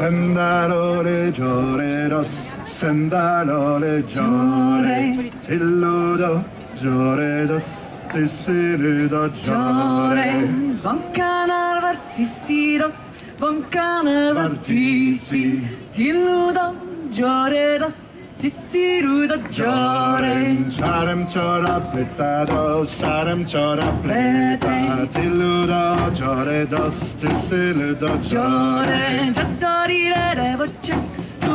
Sendalo le giore dos, sendalo le giore, illudo giore dos, tisiludo giore. Vancana vartisi canar vancana vartisi, tilludo giore dos, Tissiru da giore Çarım çora pleta dos Sarım çora pleta Tilu da giore dos Tissilu da giore Giattarire le voce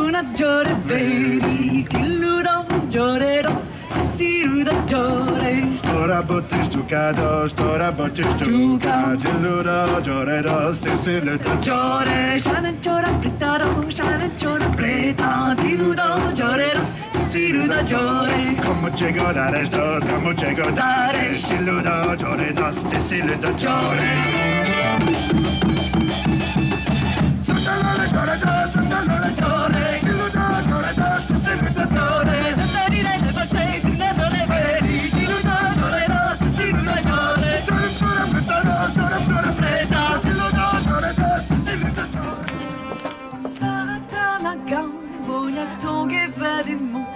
Una giore veri Tilu da un dos Tissiru da giore Stora botti stuka dos Stora botti stuka Tilu da giore dos Tissilu da giore Shana giora pleta dos Shana tisirudo, giore. Como chego dares dos, como chego dares, tilludo gioredos, tissiludo giore. Sandalore gioredos, sandalore Giore, tilludo gioredos, tissiludo giore, senza dire le voce, tinendo le veri, tilludo, gioreros, tisirudo, giore. Charem chora pletados, charem chora Preta, tilludo gioredos, tissiludo giore. Satana gang, voja tåget värdemot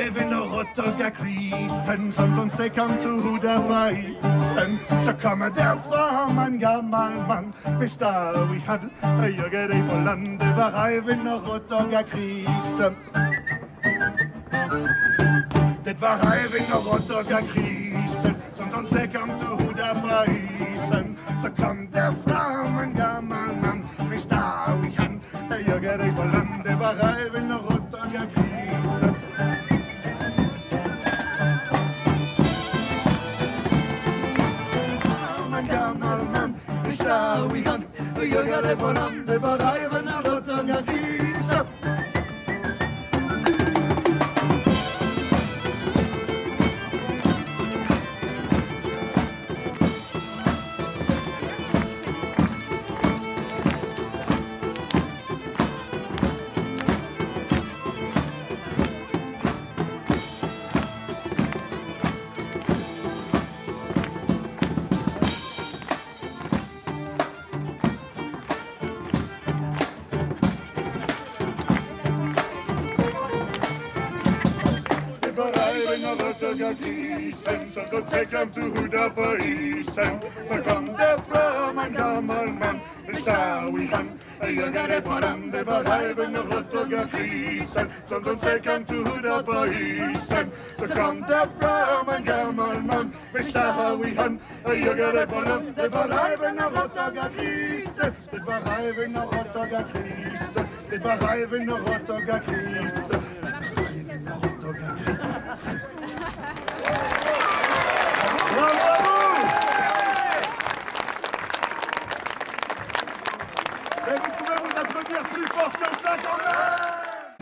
even a rotoga krisen Sometimes they come to Hudabaisen Så kommer derfra man. Gammel mand Hvis der vi hadde høyere deg på landet Var even a rotoga Det var even a rotoga krisen Sometimes they come to Hudabaisen Så kom derfra man. Gammel mand Hvis der vi hadde høyere deg på landet Var och jagade på landet var rävarna grisen som då träckam till huda på isen. Så kom det man Shawigan och jagade på land. Det var räven och råttorna grisen som då träckam till huda på isen. Så kom det fram en gammal man med Shawigan och jagade på land. Det var räven och råttorna grisen. Det var räven och råttorna grisen. Det var räven.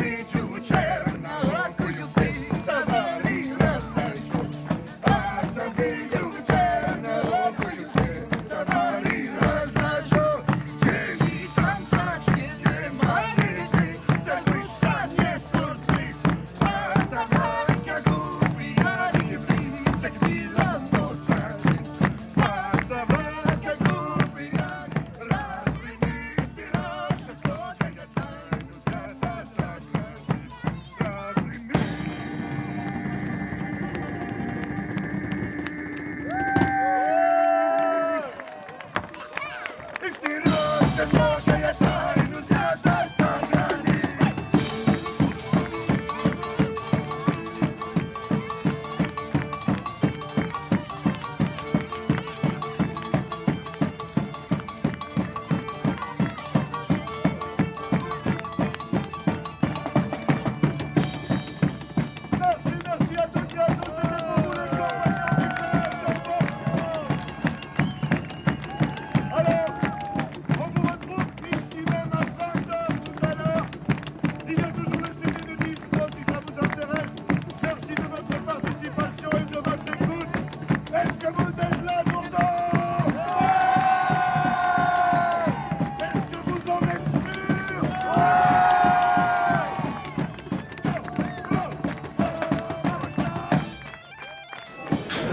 Bardzo widziu czerna,